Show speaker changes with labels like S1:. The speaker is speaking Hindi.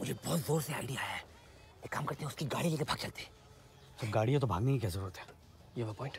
S1: मुझे बहुत ज़ोर से आइडिया है। एक काम करते हैं उसकी गाड़ी लेके भाग चलते
S2: तो गाड़ी है तो भागने की क्या ज़रूरत है? ये वो पॉइंट